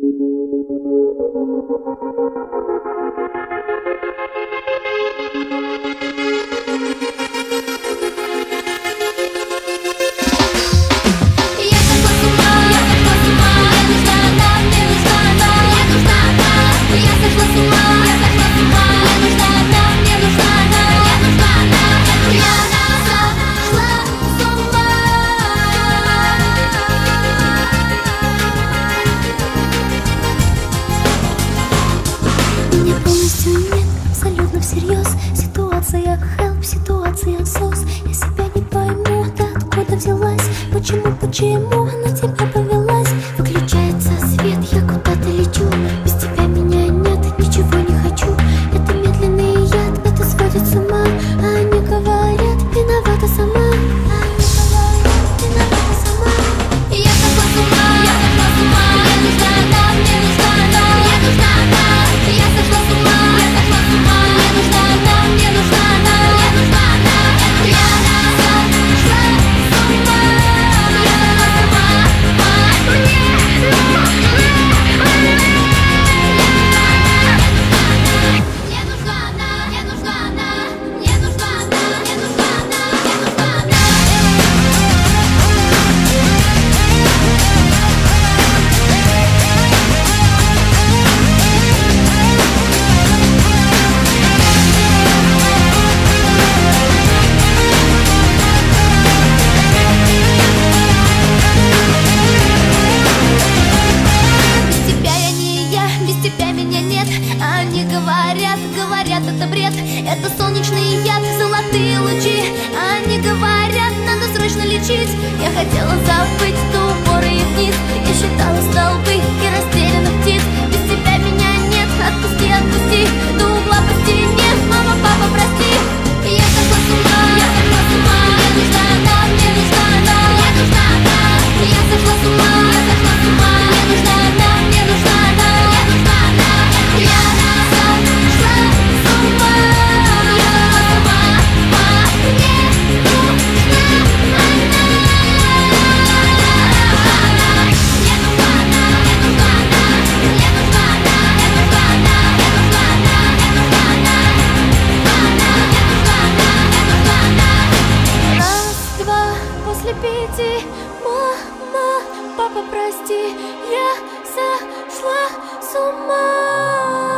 Thank you. 寂寞。говорят, это бред Это солнечный яд, золотые лучи. Они говорят, надо срочно лечить. Я хотела забыть ту поры и вниз Я считала столбы. Мама, папа, прости, я сошла с ума.